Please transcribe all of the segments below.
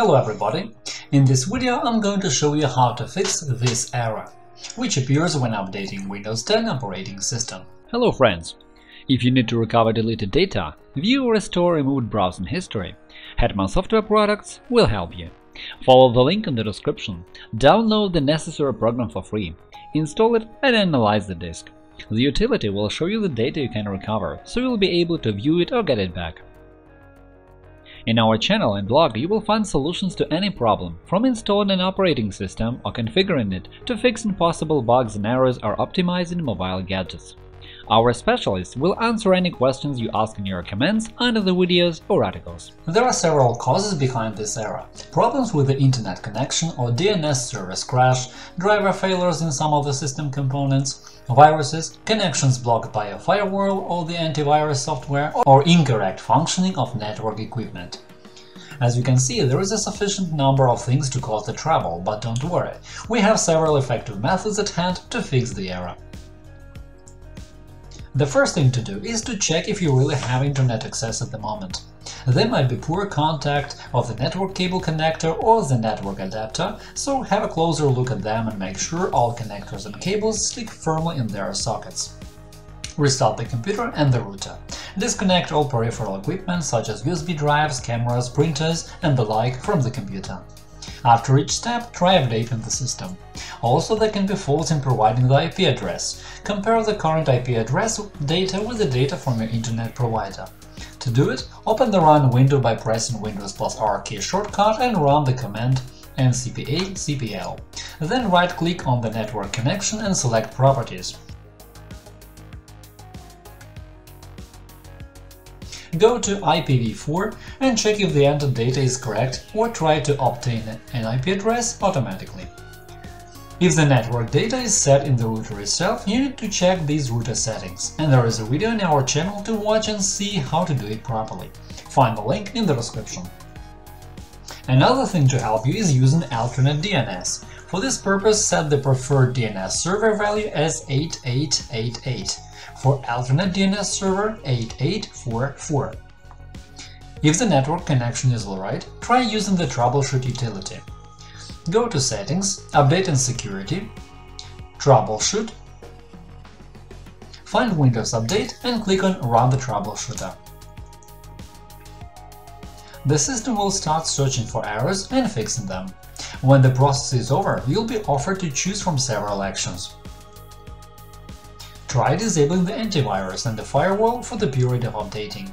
Hello everybody! In this video I'm going to show you how to fix this error, which appears when updating Windows 10 operating system. Hello friends! If you need to recover deleted data, view or restore removed browsing history, Hetman Software Products will help you. Follow the link in the description, download the necessary program for free, install it and analyze the disk. The utility will show you the data you can recover, so you'll be able to view it or get it back. In our channel and blog you will find solutions to any problem, from installing an operating system or configuring it to fixing possible bugs and errors or optimizing mobile gadgets. Our specialists will answer any questions you ask in your comments under the videos or articles. There are several causes behind this error. Problems with the internet connection or DNS service crash, driver failures in some of the system components, viruses, connections blocked by a firewall or the antivirus software, or incorrect functioning of network equipment. As you can see, there is a sufficient number of things to cause the trouble, but don't worry, we have several effective methods at hand to fix the error. The first thing to do is to check if you really have internet access at the moment. There might be poor contact of the network cable connector or the network adapter, so have a closer look at them and make sure all connectors and cables stick firmly in their sockets. Restart the computer and the router. Disconnect all peripheral equipment such as USB drives, cameras, printers and the like from the computer. After each step, try updating the system. Also, there can be faults in providing the IP address. Compare the current IP address data with the data from your internet provider. To do it, open the Run window by pressing Windows plus R key shortcut and run the command ncpa cpl. Then right-click on the network connection and select Properties. go to IPv4 and check if the entered data is correct or try to obtain an IP address automatically. If the network data is set in the router itself, you need to check these router settings, and there is a video in our channel to watch and see how to do it properly. Find the link in the description. Another thing to help you is using alternate DNS. For this purpose, set the preferred DNS server value as 8888 for alternate DNS server 8844. If the network connection is alright, try using the Troubleshoot utility. Go to Settings, Update and Security, Troubleshoot, find Windows Update and click on Run the Troubleshooter. The system will start searching for errors and fixing them. When the process is over, you'll be offered to choose from several actions. Try disabling the antivirus and the firewall for the period of updating.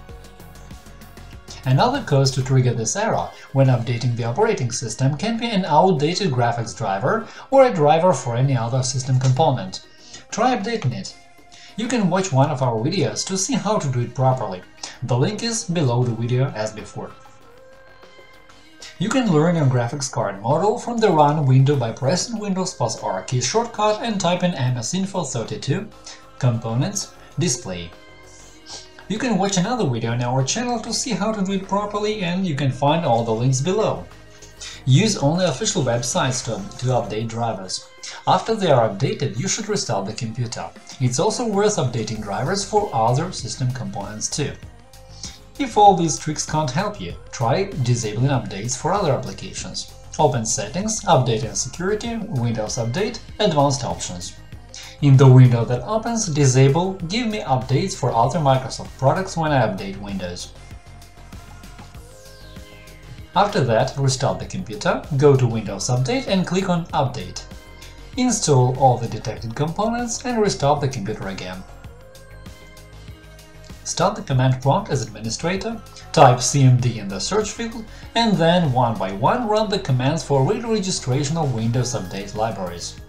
Another cause to trigger this error when updating the operating system can be an outdated graphics driver or a driver for any other system component. Try updating it. You can watch one of our videos to see how to do it properly. The link is below the video as before. You can learn your graphics card model from the Run window by pressing Windows plus R key shortcut and typing MSInfo32 Components Display. You can watch another video on our channel to see how to do it properly and you can find all the links below. Use only official websites to, to update drivers. After they are updated, you should restart the computer. It's also worth updating drivers for other system components too. If all these tricks can't help you, try disabling updates for other applications. Open Settings, Update and Security, Windows Update, Advanced Options. In the window that opens, disable Give me updates for other Microsoft products when I update Windows. After that, restart the computer, go to Windows Update and click on Update. Install all the detected components and restart the computer again. Start the command prompt as administrator, type cmd in the search field, and then one by one run the commands for re-registration of Windows Update libraries.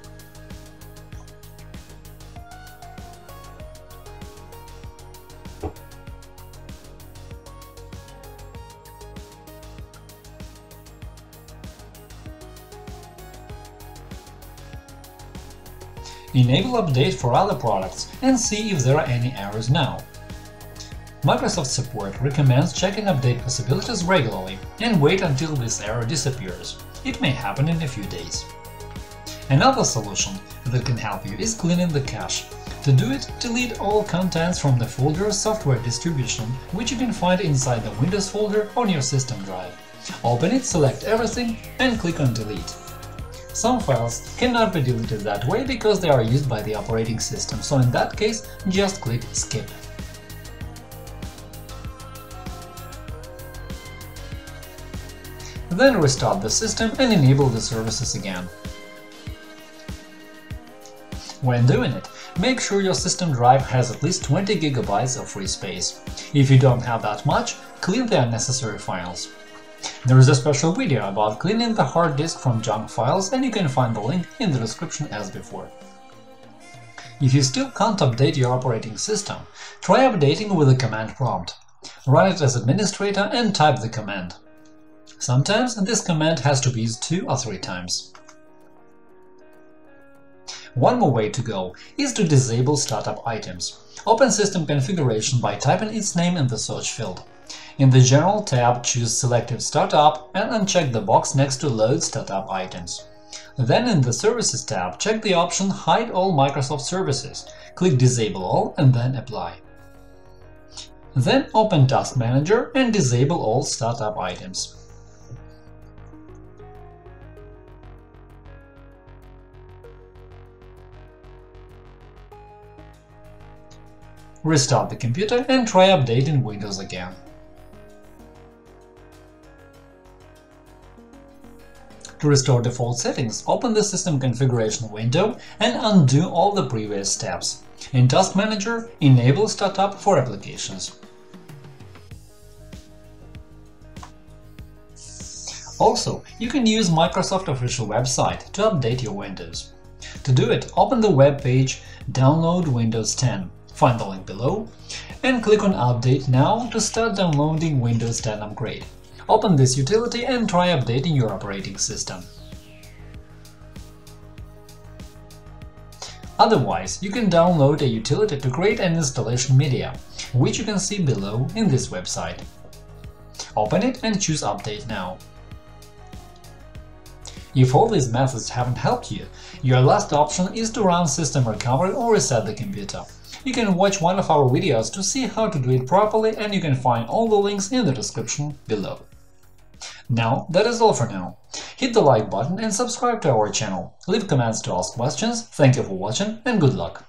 Enable update for other products and see if there are any errors now. Microsoft Support recommends checking update possibilities regularly and wait until this error disappears. It may happen in a few days. Another solution that can help you is cleaning the cache. To do it, delete all contents from the folder Software Distribution, which you can find inside the Windows folder on your system drive. Open it, select everything and click on Delete. Some files cannot be deleted that way because they are used by the operating system, so in that case just click Skip. Then restart the system and enable the services again. When doing it, make sure your system drive has at least 20 GB of free space. If you don't have that much, clean the unnecessary files. There is a special video about cleaning the hard disk from junk files and you can find the link in the description as before. If you still can't update your operating system, try updating with the command prompt. Run it as administrator and type the command. Sometimes this command has to be used two or three times. One more way to go is to disable startup items. Open System Configuration by typing its name in the search field. In the General tab, choose Selective Startup and uncheck the box next to Load Startup Items. Then in the Services tab, check the option Hide all Microsoft services, click Disable all and then Apply. Then open Task Manager and disable all startup items. Restart the computer and try updating Windows again. To restore default settings, open the System Configuration window and undo all the previous steps. In Task Manager, enable Startup for applications. Also, you can use Microsoft official website to update your Windows. To do it, open the web page Download Windows 10 find the link below, and click on Update now to start downloading Windows 10 Upgrade. Open this utility and try updating your operating system. Otherwise, you can download a utility to create an installation media, which you can see below in this website. Open it and choose Update now. If all these methods haven't helped you, your last option is to run system recovery or reset the computer. You can watch one of our videos to see how to do it properly and you can find all the links in the description below. Now, that is all for now. Hit the like button and subscribe to our channel. Leave comments to ask questions, thank you for watching and good luck!